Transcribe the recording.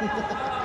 ¡Gracias!